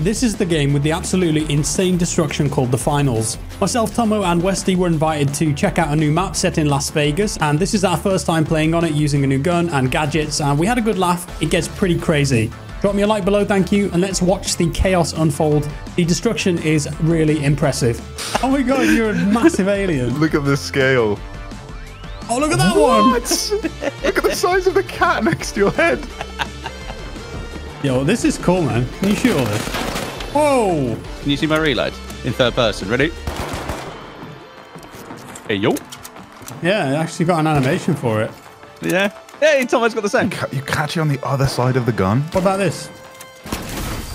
This is the game with the absolutely insane destruction called The Finals. Myself, Tomo, and Westy were invited to check out a new map set in Las Vegas, and this is our first time playing on it using a new gun and gadgets, and we had a good laugh. It gets pretty crazy. Drop me a like below, thank you, and let's watch the chaos unfold. The destruction is really impressive. Oh my god, you're a massive alien. Look at the scale. Oh, look at that one! Look at the size of the cat next to your head. Yo, this is cool, man. Can you shoot all this? Whoa! Can you see my reload in third person? Ready? Hey yo. Yeah, it actually got an animation for it. Yeah. Hey, Thomas got the same. Ca- You catch it on the other side of the gun. What about this?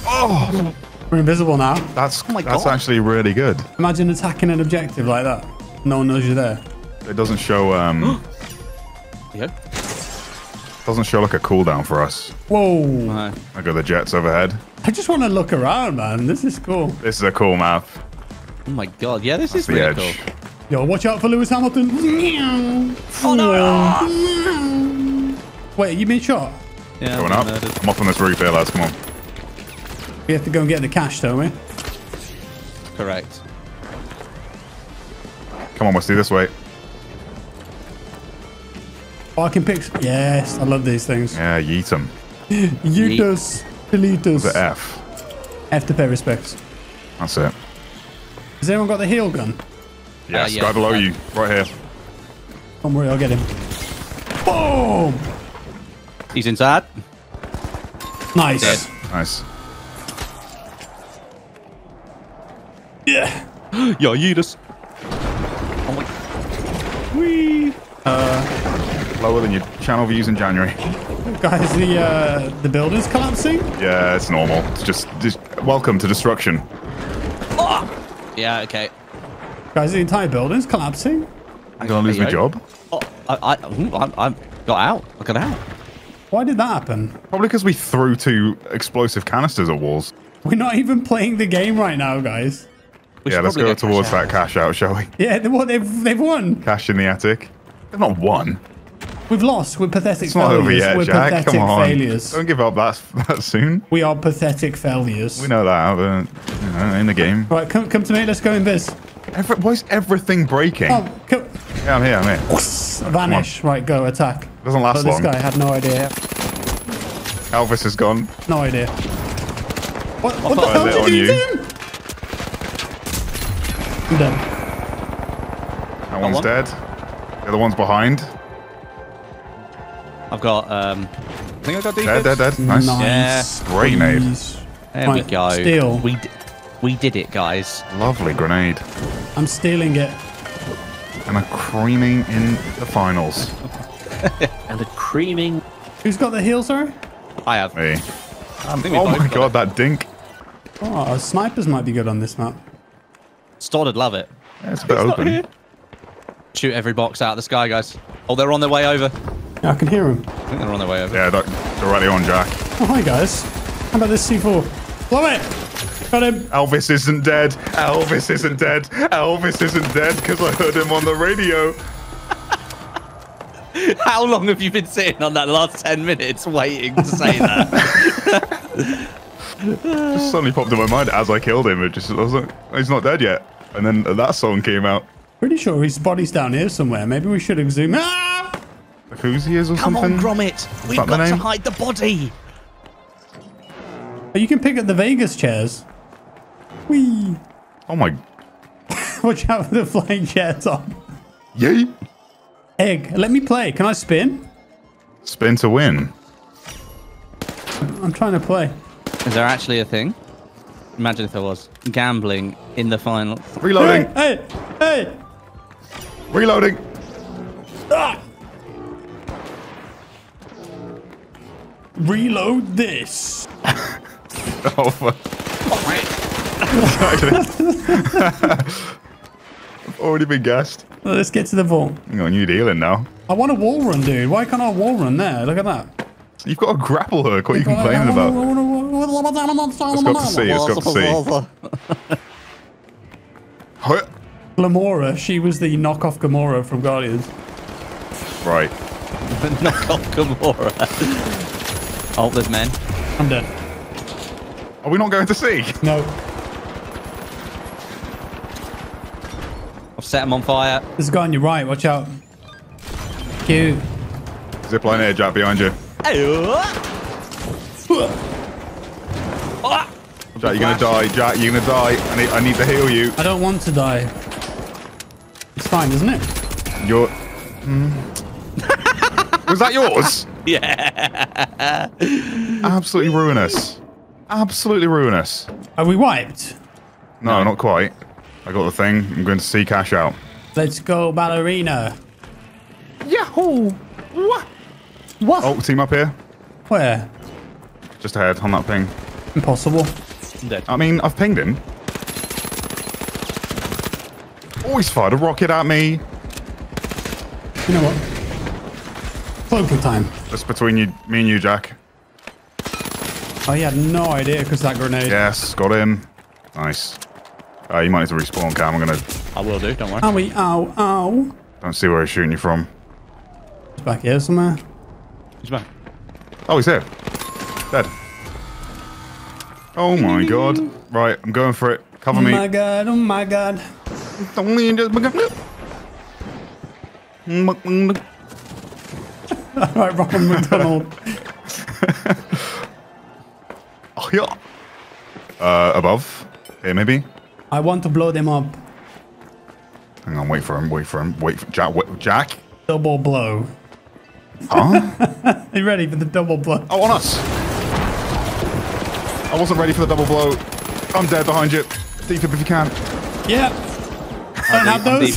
Oh, We're invisible now. that's my that's God. actually really good. Imagine attacking an objective like that. No one knows you're there. It doesn't show um Yeah. Doesn't show like a cooldown for us. Whoa! No. Look at the jets overhead. I just want to look around, man. This is cool. This is a cool map. Oh my god. Yeah, this is the really edge. cool. Yo, watch out for Lewis Hamilton. Oh no. Oh. Wait, you been shot? Yeah. Going I'm up. murdered. I'm up on this roof here, lads. Come on. We have to go and get in the cash, don't we? Correct. Come on, Westy, this way. Oh, I can pick. Yes, I love these things. Yeah, yeet them. Utus, Deletus. The F. F to pay respects. That's it. Has anyone got the heal gun? Yes, uh, yeah. guy below you, right here. Don't worry, I'll get him. Boom! He's inside. Nice. Dead. Nice. Yeah. Yo, you just. Oh my. Whee! Lower than your channel views in January. Guys, the uh, the building's collapsing. Yeah, it's normal. It's just, just welcome to destruction. Yeah. Okay. Guys, the entire building's collapsing. I'm gonna lose my job. Oh, I, I, ooh, I, I got out. I got out. Why did that happen? Probably because we threw two explosive canisters at walls. We're not even playing the game right now, guys. We yeah, let's go towards cash that cash out, shall we? Yeah, they, what, they've they've won. Cash in the attic. They've not won. We've lost. We're pathetic It's not failures. over yet, We're Jack. pathetic Come on. failures. Don't give up that, that soon. We are pathetic failures. We know that, but you know, in the game. Right, come come to me. Let's go in this. Every, why is everything breaking? Oh, come. Yeah, I'm here, I'm here. Vanish. Right, go attack. Doesn't last Oh, this guy had no idea. Elvis is gone. No idea. What, what the hell lit did on you you. do? I'm done. That one's one? dead. The other one's behind. I've got. Um. I think I got Dead, defense. dead, dead. Nice. Nice. Great nade. Please. There we go. steal. We d- we did it, guys. Lovely grenade. I'm stealing it. And a creaming in the finals. and a creaming. Who's got the heal, sorry? I have. Me. I think Oh my god, it. that dink. Oh, snipers might be good on this map. Stodd would love it. Yeah, it's a bit It's not open. here. Shoot every box out of the sky, guys. Oh, they're on their way over. Yeah, I can hear him. I think they're on their way over. Yeah, that, they're already on Jack. Oh, hi, guys. How about this C4? Blow it! Got him. Elvis isn't dead. Elvis isn't dead. Elvis isn't dead because I heard him on the radio. How long have you been sitting on that last 10 minutes waiting to say that? Just suddenly popped in my mind as I killed him. It just I was like, he's not dead yet. And then that song came out. Pretty sure his body's down here somewhere. Maybe we should exhume. Ah! Like, who's he is or Come something? on, Gromit. We've that the got to hide the body. Oh, you can pick up the Vegas chairs. Whee! Oh my. Watch out for the flying chair top. Yay. Egg, let me play. Can I spin? Spin to win. I'm trying to play. Is there actually a thing? Imagine if there was. Gambling in the final. Reloading. Hey, hey, hey! Reloading. Ah! Reload this. Oh, fuck. I've already been gassed. Let's get to the vault. Hang on, you dealing now. I want a wall run, dude. Why can't I wall run there? Look at that. You've got a grapple hook. What are you complaining about? Let's go to sea. Let's go to sea. Huh. Gamora, she was the knockoff Gamora from Guardians. Right. Knock off Gamora. Oh, there's men. I'm dead. Are we not going to sea? No. I've set him on fire. There's a guy on your right. Watch out. Cute. Zip line here, Jack, behind you. Jack, you're gonna die. Jack, you're gonna die. I need, I need to heal you. I don't want to die. It's fine, isn't it? You're. Hmm. Was that yours? Yeah. Absolutely ruinous. Absolutely ruinous. Are we wiped? No, not quite. I got the thing. I'm going to see cash out. Let's go, ballerina. Yahoo! What? What? Oh, team up here. Where? Just ahead on that ping. Impossible. I'm dead. I mean, I've pinged him. Oh, he's fired a rocket at me. You know what? Cloaking time. That's between you, me and you, Jack. Oh, he had no idea because that grenade. Yes, got him. Nice. Uh, you might need to respawn, Cam. I'm gonna. I will do, don't worry. Are we? Ow, ow. Don't see where he's shooting you from. It's back here somewhere. He's back. Oh, he's here. Dead. Oh my god. Right, I'm going for it. Cover me. Oh my god, oh my god. Don't need to- Alright, Ronald McDonald. Oh, yeah. Uh, above. Here, maybe. I want to blow them up. Hang on, wait for him. Wait for him. Wait for Jack. Wait, Jack. Double blow. Huh? Are you ready for the double blow? oh, on us. I wasn't ready for the double blow. I'm dead behind you. Defib if you can. Yeah. Don't have I'm those.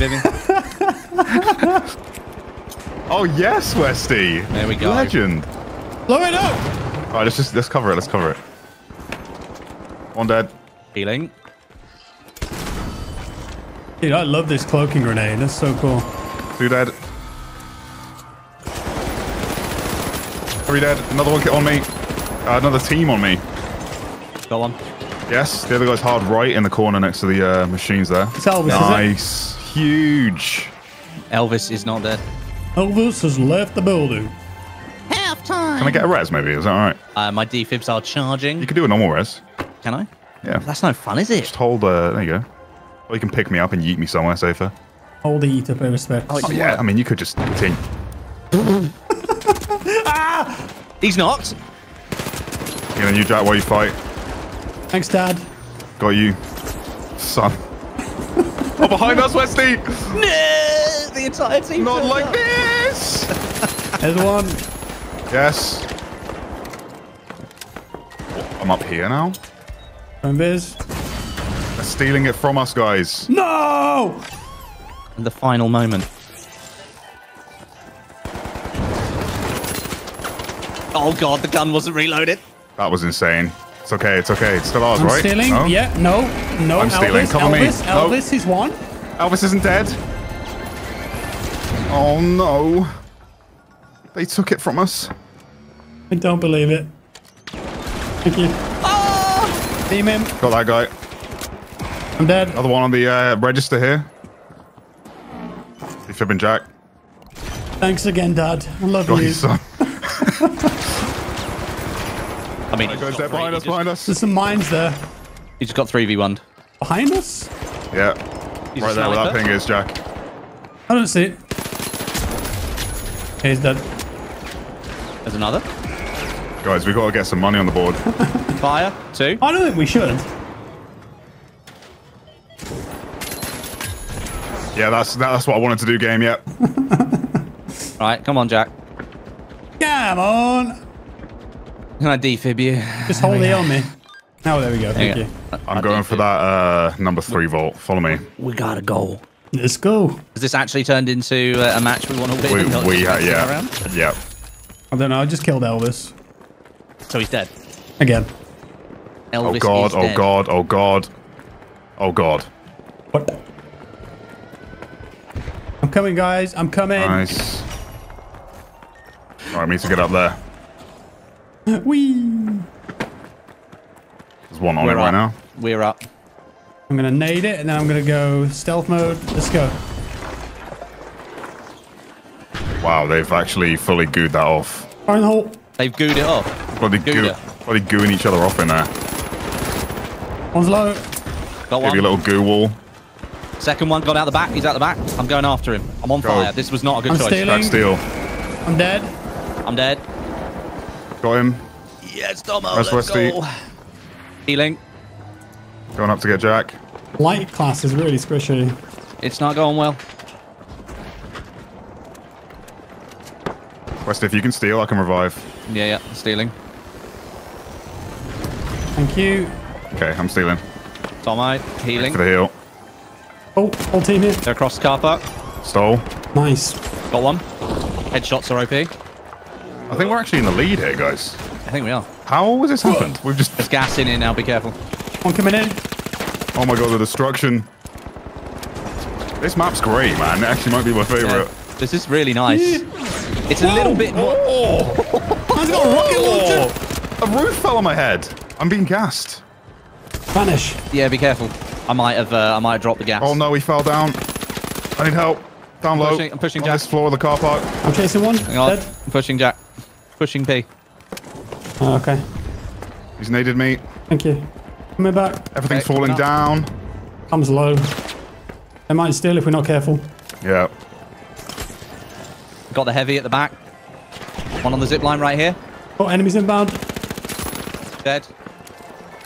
Defibbing. Oh yes, Westy. There we go. Legend. Blow it up. All right, let's just let's cover it. Let's cover it. One dead. Healing. Dude, I love this cloaking grenade. That's so cool. Two dead. Three dead. Another one on me. Uh, another team on me. Got one. Yes, the other guy's hard right in the corner next to the uh, machines there. It's Elvis, is it? nice. Huge. Elvis is not dead. Elvis has left the building. Half time. Can I get a res maybe? Is that all right? Uh, my defibs are charging. You can do a normal res. Can I? Yeah. That's no fun, is it? Just hold, uh, there you go. Or you can pick me up and yeet me somewhere safer. Hold the eat up in respect. Oh, Oh, yeah, I mean, you could just continue. He's knocked. You know, you Jack while you fight. Thanks, Dad. Got you. Son. oh, behind us, Westy! No, the entire team. Not like up. this! There's one. Yes. I'm up here now. Invis. They're stealing it from us, guys. No! The final moment. Oh god, the gun wasn't reloaded. That was insane. It's okay, it's okay. It's still ours, I'm right? stealing. No? Yeah, no, no. I'm stealing. Elvis, me. Elvis, No. Elvis is one. Elvis isn't dead. Oh no. They took it from us. I don't believe it. Thank you. Oh! Team him. Got that guy. I'm dead. Another one on the uh, register here. You fibbing Jack. Thanks again, Dad. I love Got you. you, son. I mean, That he's guy's got dead three. behind us, just- behind us. There's some mines there. He just got 3v1. Behind us? Yeah. He's right there where that sniper. ping is, Jack. I don't see it. Okay, he's dead. There's another. Guys, we've got to get some money on the board. Fire. Two. I don't think we should. yeah, that's that's what I wanted to do, game. Yep. Right, come on, Jack. Come on. Can I defib you? Just hold it on me. Oh, there we go. Thank you you. go. I'm I going for that uh, number three vault. Follow me. We gotta go. Let's go. Has this actually turned into uh, a match we want to win? not we just uh, yeah, around? yeah. I don't know. I just killed Elvis. So he's dead. Again. Elvis Oh god, is oh dead. god, oh god, oh god. What? I'm coming, guys. I'm coming. Nice. All right, we need to get up there. Whee! There's one on We're it right up. now. We're up. I'm gonna nade it, and then I'm gonna go stealth mode. Let's go. Wow, they've actually fully gooed that off. Fire in the hole. They've gooed it off. Bloody goo, Gouda. bloody gooing each other off in there. One's low. Got one. Give you a little goo wall. Second one got out the back. He's out the back. I'm going after him. I'm on Go. fire. This was not a good I'm choice. stealing. Back steal. I'm dead. I'm dead. Got him. Yes, Tomo. Where's let's Westy? go. Healing. Going up to get Jack. Light class is really squishy. It's not going well. West, if you can steal, I can revive. Yeah, yeah. Stealing. Thank you. Okay, I'm stealing. Tomo. Healing. For the heal. Oh, whole team here. They're across the car park. Stole. Nice. Got one. Headshots are OP. I I think we're actually in the lead here, guys. I think we are. How has this happened? We've just... There's gas in here now. Be careful. One coming in. Oh my god, the destruction. This map's great, man. It actually might be my favorite. Yeah. This is really nice. It's a little bit more. Man's got a rocket launcher. A roof fell on my head. I'm being gassed. Vanish. Yeah, be careful. I might have. Uh, I might have dropped the gas. Oh no, he fell down. I need help. Down low. pushing- I'm pushing on Jack. this floor of the car park. I'm chasing one. Hang on. Dead. I'm pushing Jack. Pushing P. Oh, okay. He's needed me. Thank you. Coming back. Everything's Okay, falling down. Comes low. They might steal if we're not careful. Yeah. Got the heavy at the back. One on the zip line right here. Oh, enemies inbound. Dead.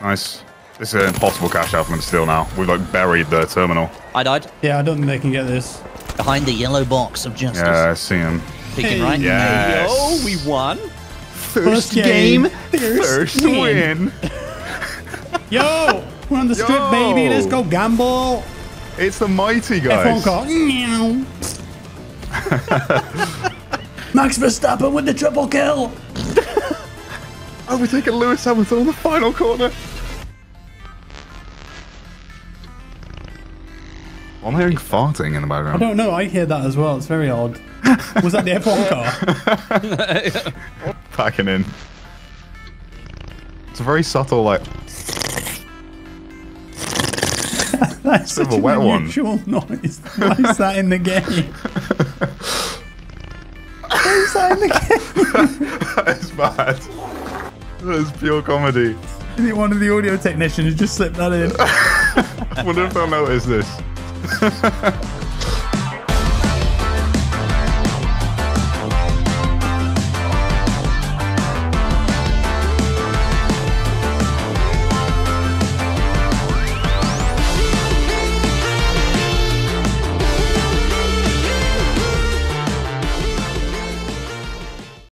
Nice. This is an impossible cash out for them to steal now. We've like buried the terminal. I died. Yeah, I don't think they can get this. Behind the yellow box of justice. Yeah, I see him. Peeking Hey. right. Yes. Oh, we won. First game, first win. Yo, we're on the strip, Yo. baby. Let's go gamble. It's the mighty F1 guys. car. Max Verstappen with the triple kill. Oh, Overtaking Lewis Hamilton on the final corner. I'm hearing farting in the background. I don't know. I hear that as well. It's very odd. Was that the F1 car? Packing in. It's a very subtle, like. That's Bit of such a an wet one. unusual noise. Why is that in the game? Why is that in the game? that is bad. That is pure comedy. I think one of the audio technicians just slipped that in. I wonder if they'll notice this.